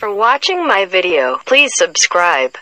for watching my video. Please subscribe.